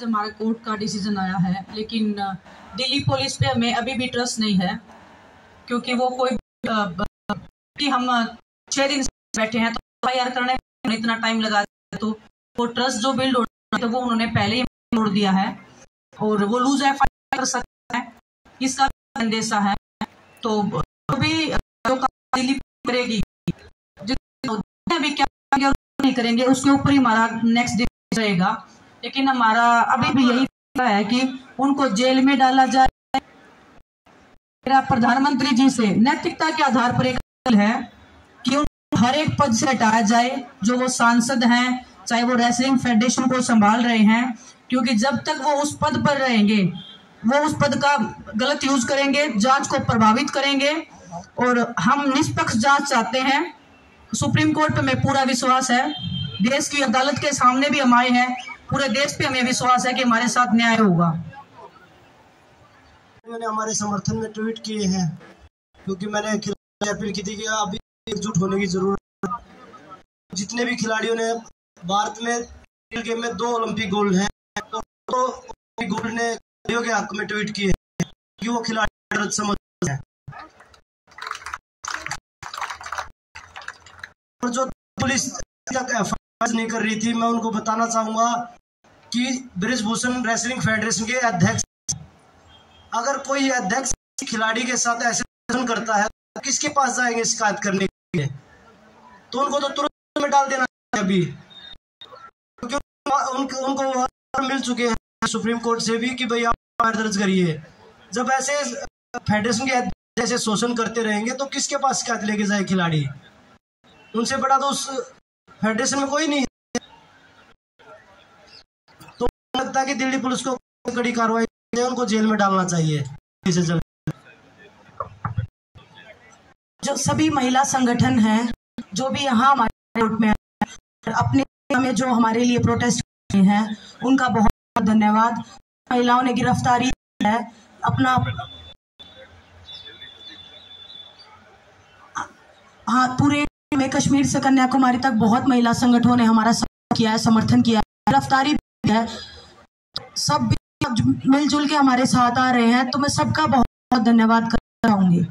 आज हमारा कोर्ट का डिसीज़न आया है, लेकिन दिल्ली पुलिस पे हमें अभी भी ट्रस्ट नहीं है, क्योंकि वो कोई कि हम छः दिन बैठे हैं तो करने में इतना टाइम लगा तो वो ट्रस्ट जो बिल्ड हो तो वो उन्होंने पहले ही तोड़ दिया है, और वो लूज एफ़ आई कर सकता है, इसका संदेशा है तो भी दिल्ली करेगी अभी क्या नहीं करेंगे, उसके ऊपर ही हमारा नेक्स्ट रहेगा। लेकिन हमारा अभी भी यही है कि उनको जेल में डाला जाए। मेरा प्रधानमंत्री जी से नैतिकता के आधार पर एक है कि उन हर एक पद से हटाया जाए जो वो सांसद हैं, चाहे वो रेसलिंग फेडरेशन को संभाल रहे हैं, क्योंकि जब तक वो उस पद पर रहेंगे, वो उस पद का गलत यूज़ करेंगे, जाँच को प्रभावित करेंगे, और हम निष्पक्ष जाँच चाहते हैं। सुप्रीम कोर्ट पे में पूरा विश्वास है। देश की अदालत के सामने भी हम आए हैं। पूरे देश पे हमें विश्वास है कि हमारे साथ न्याय होगा। मैंने हमारे समर्थन में ट्वीट किए हैं, क्योंकि मैंने अपील की थी कि अभी एकजुट होने की ज़रूरत जितने भी खिलाड़ियों ने भारत में गेम में दो ओलंपिक गोल्ड हैं तो दो गोल्ड ने खिलाड़ियों के हक में ट्वीट किए कि वो खिलाड़ी समझ हैं। और जो पुलिस तक एफ़ नहीं कर रही थी, मैं उनको बताना चाहूँगा कि ब्रिजभूषण रेसलिंग फेडरेशन के अध्यक्ष अगर कोई अध्यक्ष खिलाड़ी के साथ ऐसे करता है तो किसके पास जाएँगे शिकायत करने के लिए? तो उनको तो तुरंत में डाल देना अभी। क्योंकि उनको उनको मिल चुके हैं सुप्रीम कोर्ट से भी कि भाई आप दर्ज करिए। जब ऐसे फेडरेशन के जैसे शोषण करते रहेंगे तो किसके पास शिकायत लेके जाए खिलाड़ी? उनसे बड़ा तो उस फेडरेशन में कोई नहीं तो लगता है कि दिल्ली पुलिस को कड़ी कार्रवाई उनको जेल में डालना चाहिए। जो सभी महिला संगठन हैं, जो भी यहाँ हमारे में अपने में जो हमारे लिए प्रोटेस्ट हैं, उनका बहुत बहुत धन्यवाद। महिलाओं ने गिरफ्तारी है, अपना हाँ पूरे में कश्मीर से कन्याकुमारी तक बहुत महिला संगठनों ने हमारा किया है, समर्थन किया है। गिरफ्तारी है। सब मिलजुल के हमारे साथ आ रहे हैं तो मैं सबका बहुत बहुत धन्यवाद कर चाहूँगी